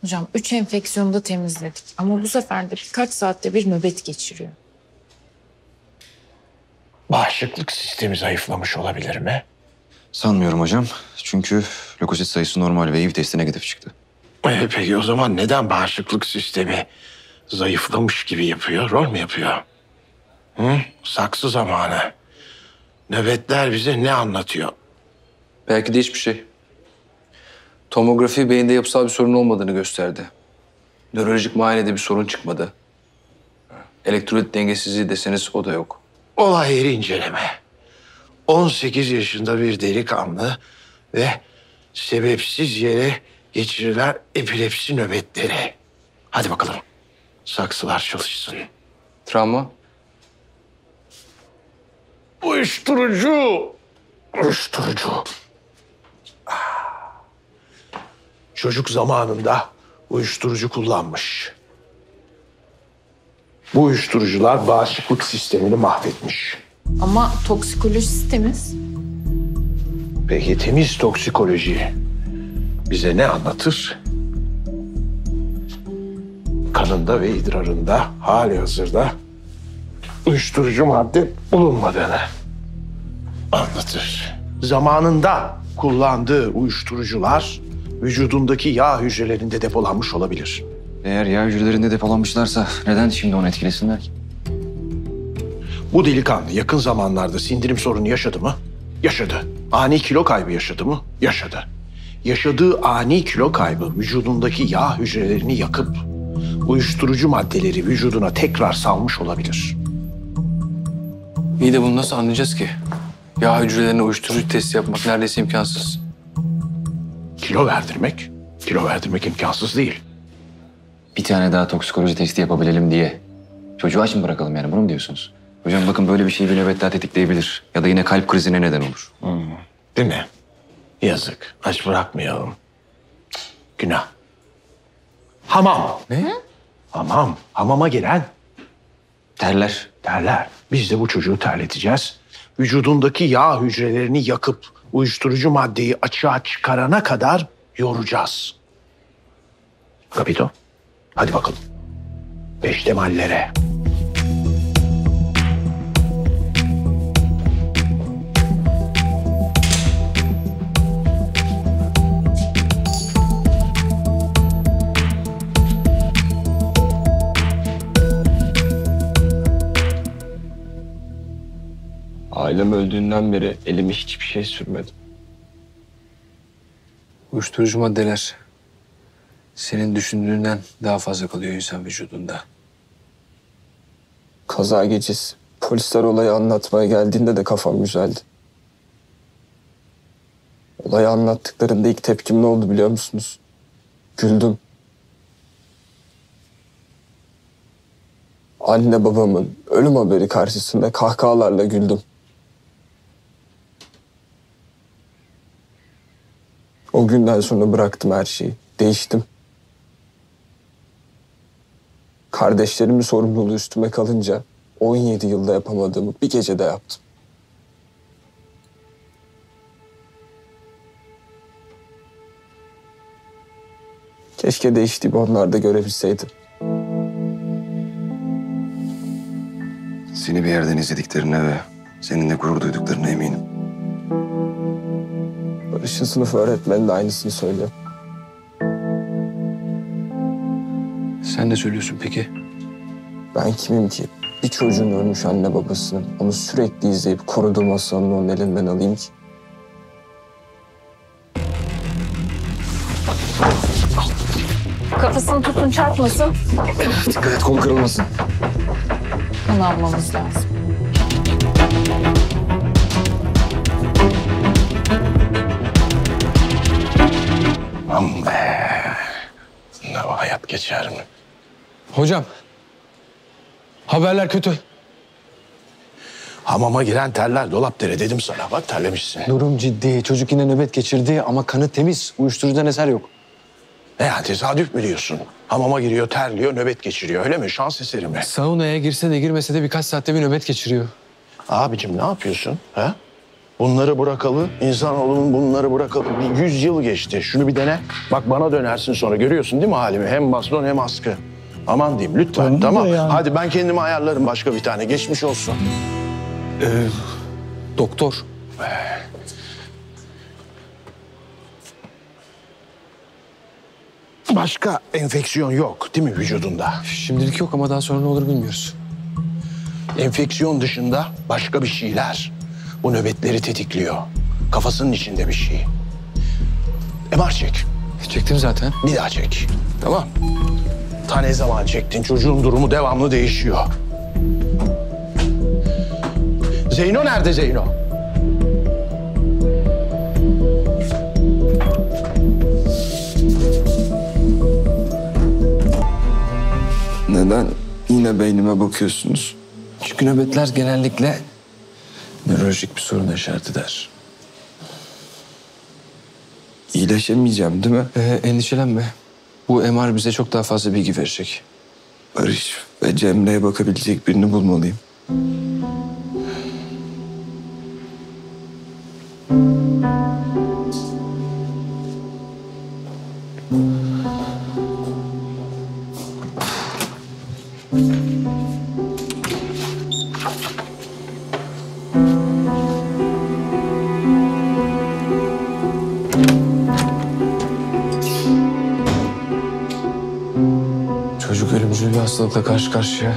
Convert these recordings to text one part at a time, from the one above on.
Hocam üç enfeksiyonu da temizledik. Ama bu sefer de birkaç saatte bir nöbet geçiriyor. Bağışıklık sistemi zayıflamış olabilir mi? Sanmıyorum hocam. Çünkü lökosit sayısı normal ve HIV testi negatif çıktı. E, peki o zaman neden bağışıklık sistemi zayıflamış gibi yapıyor? Rol mü yapıyor? Hı? Saksı zamanı. Nöbetler bize ne anlatıyor? Belki de hiçbir şey. Tomografi beyinde yapısal bir sorun olmadığını gösterdi. Nörolojik muayenede bir sorun çıkmadı. Elektrolit dengesizliği deseniz o da yok. Olay yeri inceleme. 18 yaşında bir delikanlı ve sebepsiz yere geçirilen epilepsi nöbetleri. Hadi bakalım. Saksılar çalışsın. Travma? Uyuşturucu. Uyuşturucu. Çocuk zamanında uyuşturucu kullanmış. Bu uyuşturucular bağışıklık sistemini mahvetmiş. Ama toksikolojisi temiz. Peki temiz toksikoloji bize ne anlatır? Kanında ve idrarında hali hazırda uyuşturucu madde bulunmadığını anlatır. Zamanında kullandığı uyuşturucular vücudundaki yağ hücrelerinde depolanmış olabilir. Eğer yağ hücrelerinde depolanmışlarsa neden şimdi onu etkilesinler ki? Bu delikanlı yakın zamanlarda sindirim sorunu yaşadı mı? Yaşadı. Ani kilo kaybı yaşadı mı? Yaşadı. Yaşadığı ani kilo kaybı vücudundaki yağ hücrelerini yakıp uyuşturucu maddeleri vücuduna tekrar salmış olabilir. İyi de bunu nasıl anlayacağız ki? Yağ hücrelerine uyuşturucu testi yapmak neredeyse imkansız. Kilo verdirmek, kilo verdirmek imkansız değil. Bir tane daha toksikoloji testi yapabilelim diye. Çocuğu aç mı bırakalım yani bunu mu diyorsunuz? Hocam bakın böyle bir şey bir nöbet daha tetikleyebilir. Ya da yine kalp krizine neden olur. Değil mi? Yazık. Aç bırakmayalım. Günah. Hamam. Ne? Hamam. Hamama gelen Terler. terler. Biz de bu çocuğu terleteceğiz. Vücudundaki yağ hücrelerini yakıp uyuşturucu maddeyi açığa çıkarana kadar yoracağız. Kapito. Hadi bakalım. Beştemallere. Ailem öldüğünden beri elime hiçbir şey sürmedim. Uyuşturucu maddeler senin düşündüğünden daha fazla kalıyor insan vücudunda. Kaza gecesi polisler olayı anlatmaya geldiğinde de kafam güzeldi. Olayı anlattıklarında ilk tepkim ne oldu biliyor musunuz? Güldüm. Anne babamın ölüm haberi karşısında kahkahalarla güldüm. O günden sonra bıraktım her şeyi. Değiştim. Kardeşlerimin sorumluluğu üstüme kalınca 17 yılda yapamadığımı bir gecede yaptım. Keşke değiştiğimi onlar da görebilseydim. Seni bir yerden izlediklerine ve seninle gurur duyduklarına eminim. Barış'ın sınıf öğretmeni de aynısını söylüyor. Sen ne söylüyorsun peki? Ben kimim ki? Bir çocuğun ölmüş anne babasının onu sürekli izleyip koruduğum masalını onun elinden alayım ki. Kafasını tutun çarpmasın. Dikkat et kol kırılmasın. Onu almamız lazım. Geçer mi? Hocam. Haberler kötü. Hamama giren terler dolap dere dedim sana. Bak terlemişsin. Durum ciddi. Çocuk yine nöbet geçirdi ama kanı temiz. Uyuşturucudan eser yok. Ne yani tesadüf mü diyorsun? Hamama giriyor, terliyor, nöbet geçiriyor. Öyle mi? Şans eseri mi? Saunaya girse de girmese de birkaç saatte bir nöbet geçiriyor. Abicim ne yapıyorsun? Ha? Bunları bırakalı, insanoğlunun bunları bırakalı bir yüz yıl geçti. Şunu bir dene. Bak bana dönersin sonra. Görüyorsun değil mi halimi? Hem baston hem askı. Aman diyeyim lütfen tamam. Hadi ben kendimi ayarlarım başka bir tane. Geçmiş olsun. Doktor. Başka enfeksiyon yok değil mi vücudunda? Şimdilik yok ama daha sonra ne olur bilmiyoruz. Enfeksiyon dışında başka bir şeyler bu nöbetleri tetikliyor. Kafasının içinde bir şey. MR çek. Çektim zaten. Bir daha çek. Tamam. Ta ne zaman çektin? Çocuğun durumu devamlı değişiyor. Zeyno nerede Zeyno? Neden yine beynime bakıyorsunuz? Çünkü nöbetler genellikle nörolojik bir soruna işaret eder. İyileşemeyeceğim değil mi? Ee, endişelenme. Bu MR bize çok daha fazla bilgi verecek. Barış ve Cemre'ye bakabilecek birini bulmalıyım. Hastalıkla karşı karşıya.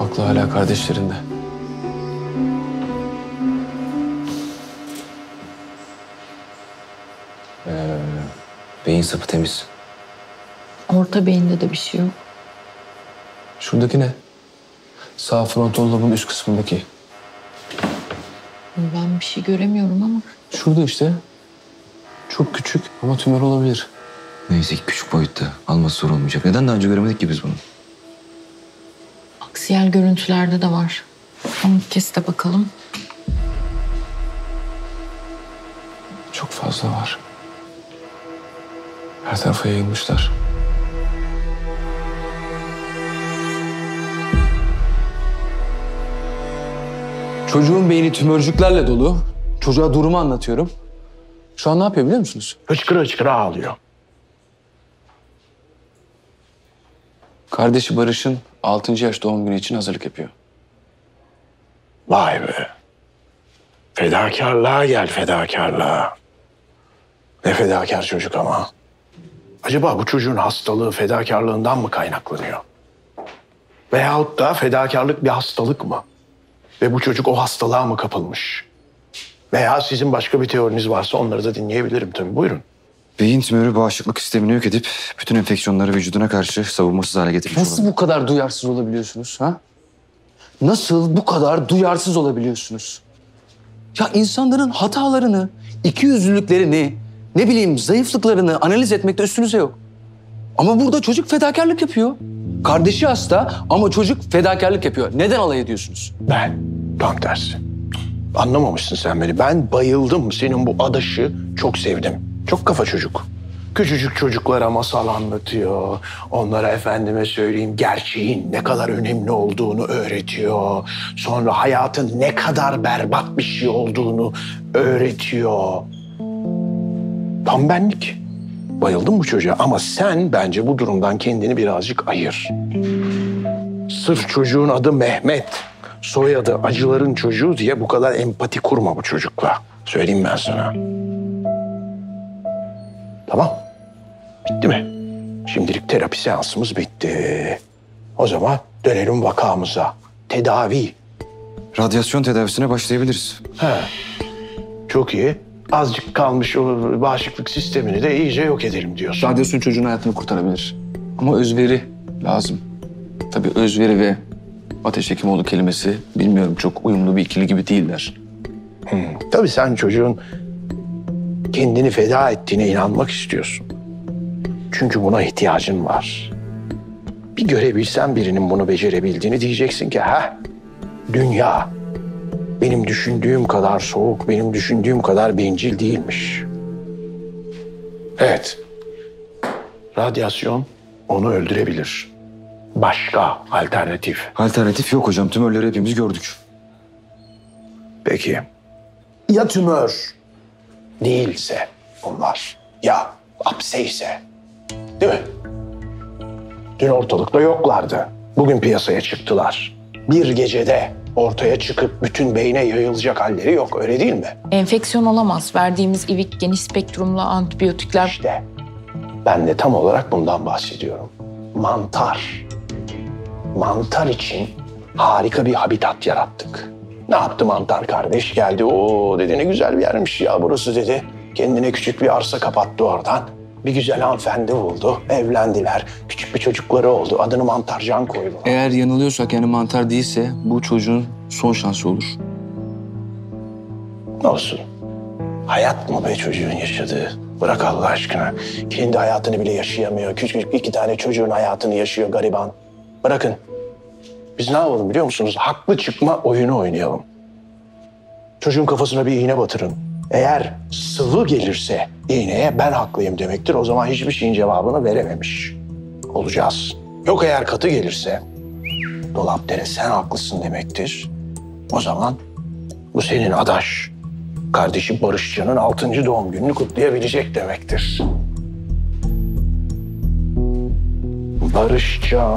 Aklı hala kardeşlerinde. Beyin sapı temiz. Orta beyinde de bir şey yok. Şuradaki ne? Sağ frontal lobun üst kısmındaki. Ben bir şey göremiyorum ama. Şurada işte. Çok küçük ama tümör olabilir. Neyse ki küçük boyutta. Alması zor olmayacak. Neden daha önce göremedik ki biz bunu? Aksiyel görüntülerde de var. Onu kes de bakalım. Çok fazla var. Her tarafa yayılmışlar. Çocuğun beyni tümörcüklerle dolu. Çocuğa durumu anlatıyorum. Şu an ne yapıyor biliyor musunuz? Hıçkıra hıçkıra ağlıyor. Kardeşi Barış'ın 6. yaş doğum günü için hazırlık yapıyor. Vay be. Fedakarlığa gel fedakarlığa. Ne fedakar çocuk ama. Acaba bu çocuğun hastalığı fedakarlığından mı kaynaklanıyor? Veyahut da fedakarlık bir hastalık mı? Ve bu çocuk o hastalığa mı kapılmış? Veya sizin başka bir teoriniz varsa onları da dinleyebilirim tabii. Buyurun. Beyin tümörü bağışıklık sistemini yok edip bütün enfeksiyonları vücuduna karşı savunmasız hale getirmiş Nasıl olabilir. bu kadar duyarsız olabiliyorsunuz ha? Nasıl bu kadar duyarsız olabiliyorsunuz? Ya insanların hatalarını, ikiyüzlülüklerini, ne bileyim zayıflıklarını analiz etmekte üstünüze yok. Ama burada çocuk fedakarlık yapıyor. Kardeşi hasta ama çocuk fedakarlık yapıyor. Neden alay ediyorsunuz? Ben tam tersi. Anlamamışsın sen beni. Ben bayıldım. Senin bu adaşı çok sevdim. Çok kafa çocuk. Küçücük çocuklara masal anlatıyor. Onlara efendime söyleyeyim gerçeğin ne kadar önemli olduğunu öğretiyor. Sonra hayatın ne kadar berbat bir şey olduğunu öğretiyor. Tam benlik. Bayıldım bu çocuğa ama sen bence bu durumdan kendini birazcık ayır. Sırf çocuğun adı Mehmet, soyadı acıların çocuğu diye bu kadar empati kurma bu çocukla. Söyleyeyim ben sana. Tamam. Bitti mi? Şimdilik terapi seansımız bitti. O zaman dönelim vakamıza. Tedavi. Radyasyon tedavisine başlayabiliriz. He. Çok iyi. Azıcık kalmış o bağışıklık sistemini de iyice yok edelim diyorsun. Radyasyon çocuğun hayatını kurtarabilir. Ama özveri lazım. Tabii özveri ve ateş hekimoğlu kelimesi bilmiyorum çok uyumlu bir ikili gibi değiller. Tabii sen çocuğun kendini feda ettiğine inanmak istiyorsun. Çünkü buna ihtiyacın var. Bir görebilsen birinin bunu becerebildiğini diyeceksin ki ha dünya benim düşündüğüm kadar soğuk, benim düşündüğüm kadar bencil değilmiş. Evet. Radyasyon onu öldürebilir. Başka alternatif. Alternatif yok hocam. Tümörleri hepimiz gördük. Peki. Ya tümör değilse bunlar? Ya apse ise? Değil mi? Dün ortalıkta yoklardı. Bugün piyasaya çıktılar. Bir gecede ortaya çıkıp bütün beyne yayılacak halleri yok öyle değil mi? Enfeksiyon olamaz. Verdiğimiz ivik geniş spektrumlu antibiyotikler İşte ben de tam olarak bundan bahsediyorum. Mantar. Mantar için harika bir habitat yarattık. Ne yaptı mantar kardeş? Geldi o dedi ne güzel bir yermiş ya burası dedi. Kendine küçük bir arsa kapattı oradan. Bir güzel hanımefendi buldu. Evlendiler. Küçük bir çocukları oldu. Adını Mantarcan koydu. Eğer yanılıyorsak yani mantar değilse bu çocuğun son şansı olur. Olsun. Hayat mı be çocuğun yaşadığı? Bırak Allah aşkına. Kendi hayatını bile yaşayamıyor. Küçük iki tane çocuğun hayatını yaşıyor gariban. Bırakın. Biz ne yapalım biliyor musunuz? Haklı çıkma oyunu oynayalım. Çocuğun kafasına bir iğne batırın. Eğer sıvı gelirse iğneye ben haklıyım demektir. O zaman hiçbir şeyin cevabını verememiş olacağız. Yok eğer katı gelirse dolap dere sen haklısın demektir. O zaman bu senin adaş. Kardeşi Barışcan'ın altıncı doğum gününü kutlayabilecek demektir. Barışcan.